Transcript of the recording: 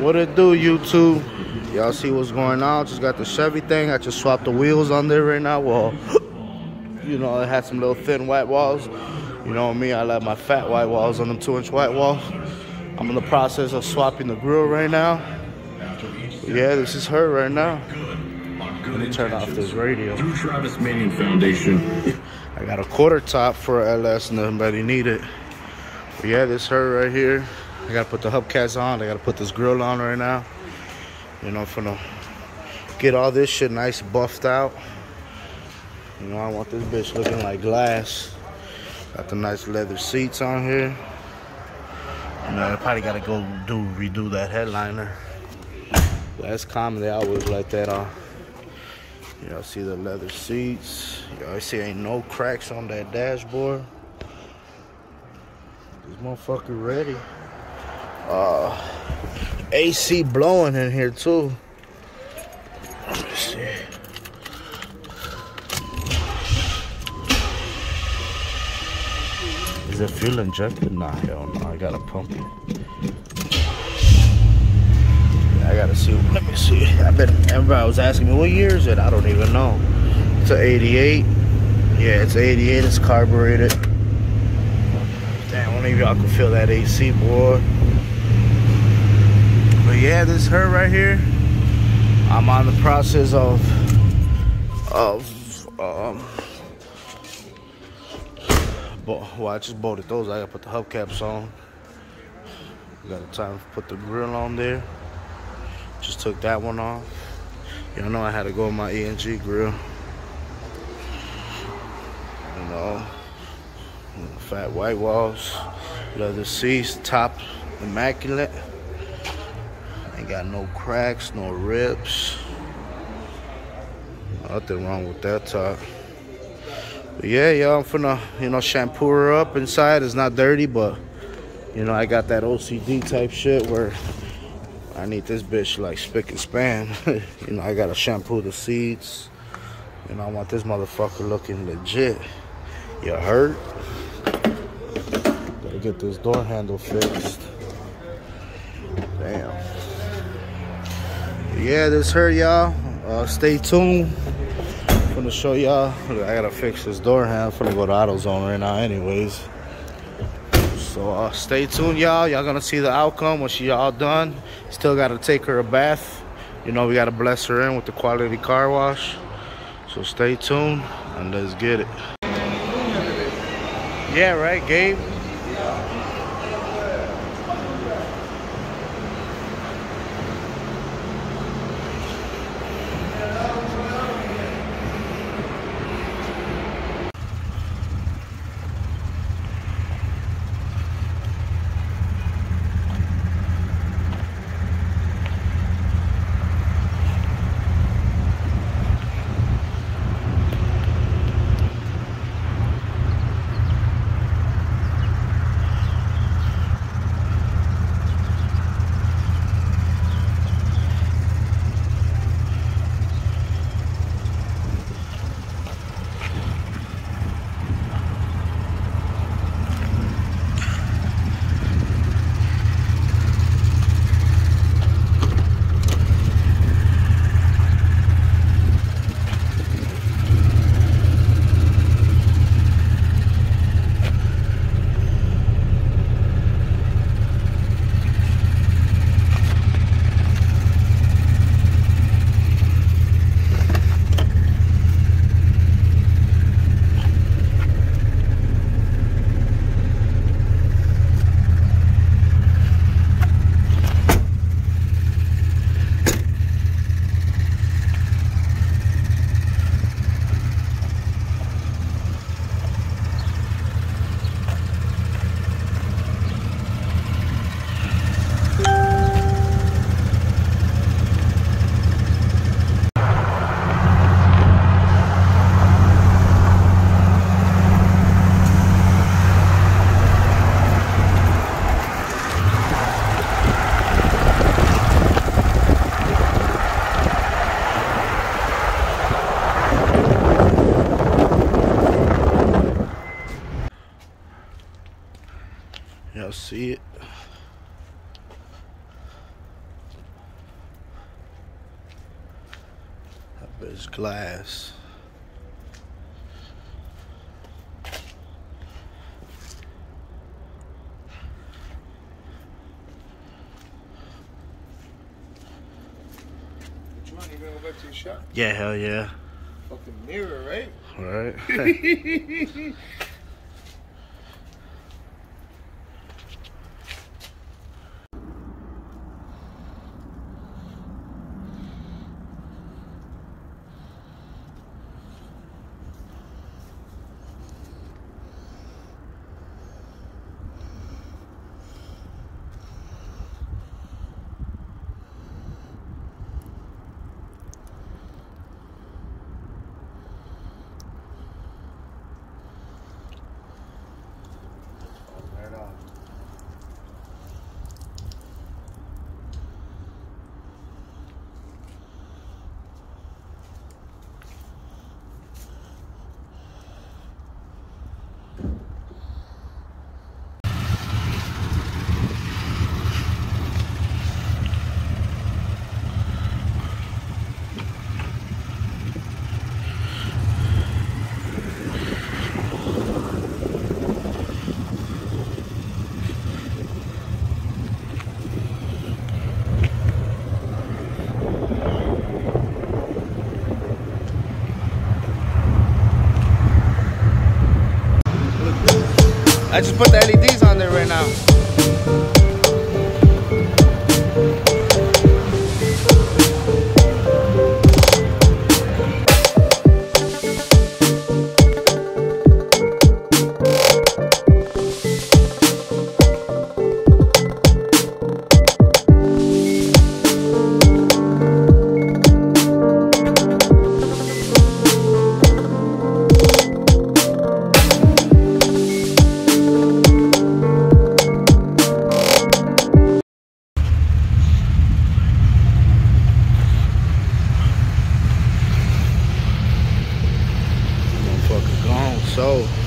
What it do, YouTube? Y'all see what's going on? Just got the Chevy thing. I just swapped the wheels on there right now. Well, you know, it had some little thin white walls. You know me, I like my fat white walls on them two inch white walls. I'm in the process of swapping the grill right now. Yeah, this is her right now. Let me turn off this radio. Through Travis Manning Foundation. I got a quarter top for LS, nobody need it. But yeah, this her right here. I gotta put the hubcaps on. I gotta put this grill on right now. You know, for the get all this shit nice buffed out. You know, I want this bitch looking like glass. Got the nice leather seats on here. You know, I probably gotta go do redo that headliner. That's common. They always like that on. Y'all see the leather seats. Y'all see ain't no cracks on that dashboard. This motherfucker ready. Uh, AC blowing in here too. Let me see. Is it fuel injected? Nah, hell no. I gotta pump it. I gotta see. Let me see. I bet everybody was asking me what year is it. I don't even know. It's a 88. Yeah, it's 88. It's carbureted. Damn, only y'all can feel that AC, boy. But yeah, this her right here. I'm on the process of of um. Well, I just bolted those. I gotta put the hubcaps on. Got a time to put the grill on there. Just took that one off. Y'all know I had to go with my E&G grill. You know, fat white walls, leather seats, top immaculate. Ain't got no cracks, no rips. Nothing wrong with that top. But yeah, y'all, I'm finna, you know, shampoo her up inside. It's not dirty, but, you know, I got that OCD type shit where I need this bitch like spick and span. you know, I gotta shampoo the seats. You know, I want this motherfucker looking legit. You hurt? Gotta get this door handle fixed. Damn. Yeah, this hurt, y'all. Uh, stay tuned. I'm gonna show y'all. I gotta fix this door handle. I'm gonna go to AutoZone right now, anyways. So uh, stay tuned, y'all. Y'all gonna see the outcome when she all done. Still gotta take her a bath. You know we gotta bless her in with the quality car wash. So stay tuned and let's get it. Yeah, right, Gabe. There's glass. Which one? You gonna go back to your shop? Yeah, hell yeah. Fucking mirror, right? All right on. I just put the LEDs on there right now. soul.